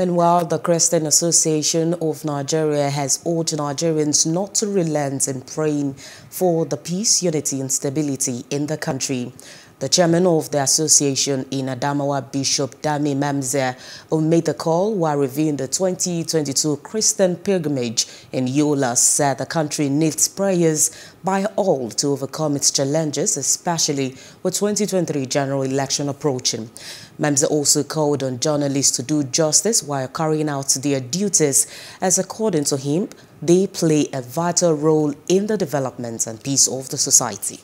Meanwhile, the Christian Association of Nigeria has urged Nigerians not to relent in praying for the peace, unity and stability in the country. The chairman of the association in Adamawa, Bishop Dami Mamza, made the call while reviewing the 2022 Christian pilgrimage in Yola, said the country needs prayers by all to overcome its challenges, especially with 2023 general election approaching. Mamza also called on journalists to do justice while carrying out their duties, as according to him, they play a vital role in the development and peace of the society.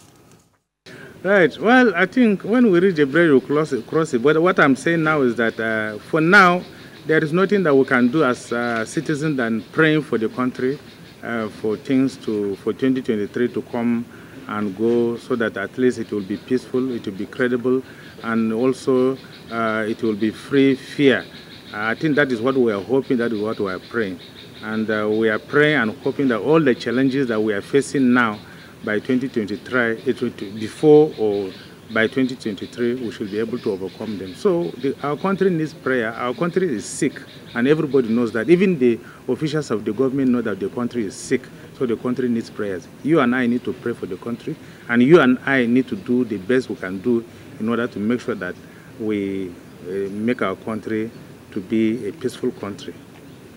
Right. Well, I think when we reach the bridge, we'll cross it, cross it. But what I'm saying now is that uh, for now, there is nothing that we can do as uh, citizens than praying for the country, uh, for things to, for 2023 to come and go so that at least it will be peaceful, it will be credible, and also uh, it will be free fear. I think that is what we are hoping, that is what we are praying. And uh, we are praying and hoping that all the challenges that we are facing now by 2023, it before or by 2023, we should be able to overcome them. So the, our country needs prayer. Our country is sick, and everybody knows that. Even the officials of the government know that the country is sick, so the country needs prayers. You and I need to pray for the country, and you and I need to do the best we can do in order to make sure that we uh, make our country to be a peaceful country.